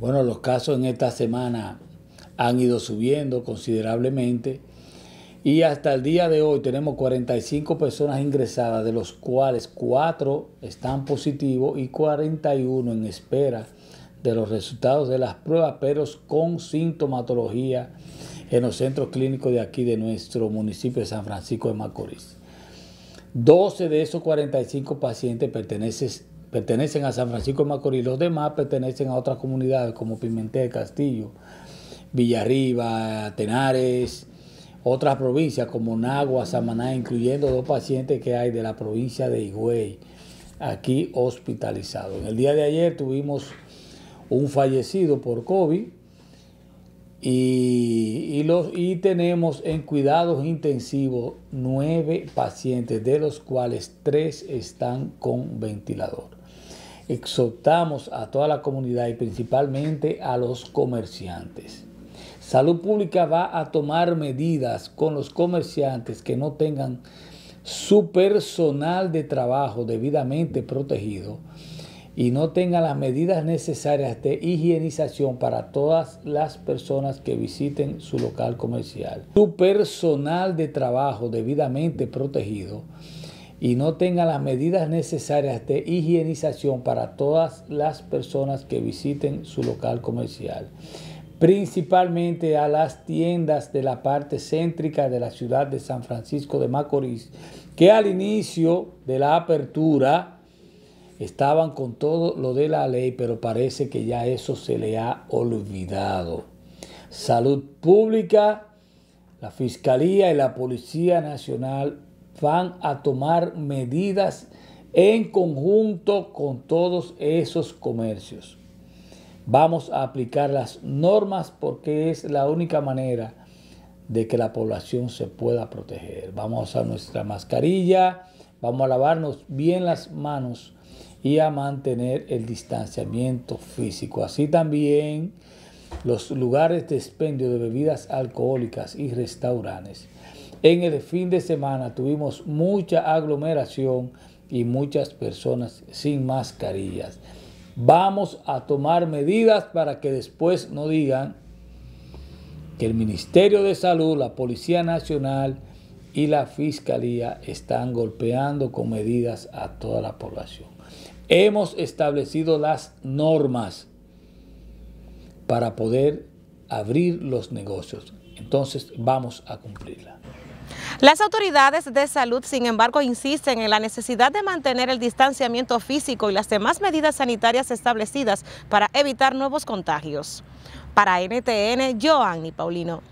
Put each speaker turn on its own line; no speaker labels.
Bueno, los casos en esta semana han ido subiendo considerablemente y hasta el día de hoy tenemos 45 personas ingresadas, de los cuales 4 están positivos y 41 en espera de los resultados de las pruebas, pero con sintomatología en los centros clínicos de aquí de nuestro municipio de San Francisco de Macorís. 12 de esos 45 pacientes pertenecen, pertenecen a San Francisco de Macorís, los demás pertenecen a otras comunidades como Pimentel, Castillo, Villarriba, Tenares, otras provincias como Nagua, Samaná, incluyendo dos pacientes que hay de la provincia de Higüey, aquí hospitalizados. En el día de ayer tuvimos un fallecido por COVID y, los, y tenemos en cuidados intensivos nueve pacientes, de los cuales tres están con ventilador. Exhortamos a toda la comunidad y principalmente a los comerciantes Salud Pública va a tomar medidas con los comerciantes que no tengan su personal de trabajo debidamente protegido y no tengan las medidas necesarias de higienización para todas las personas que visiten su local comercial. Su personal de trabajo debidamente protegido y no tenga las medidas necesarias de higienización para todas las personas que visiten su local comercial principalmente a las tiendas de la parte céntrica de la ciudad de San Francisco de Macorís, que al inicio de la apertura estaban con todo lo de la ley, pero parece que ya eso se le ha olvidado. Salud Pública, la Fiscalía y la Policía Nacional van a tomar medidas en conjunto con todos esos comercios. Vamos a aplicar las normas porque es la única manera de que la población se pueda proteger. Vamos a usar nuestra mascarilla, vamos a lavarnos bien las manos y a mantener el distanciamiento físico. Así también los lugares de expendio de bebidas alcohólicas y restaurantes. En el fin de semana tuvimos mucha aglomeración y muchas personas sin mascarillas. Vamos a tomar medidas para que después no digan que el Ministerio de Salud, la Policía Nacional y la Fiscalía están golpeando con medidas a toda la población. Hemos establecido las normas para poder abrir los negocios. Entonces vamos a cumplirla.
Las autoridades de salud, sin embargo, insisten en la necesidad de mantener el distanciamiento físico y las demás medidas sanitarias establecidas para evitar nuevos contagios. Para NTN, Joanny Paulino.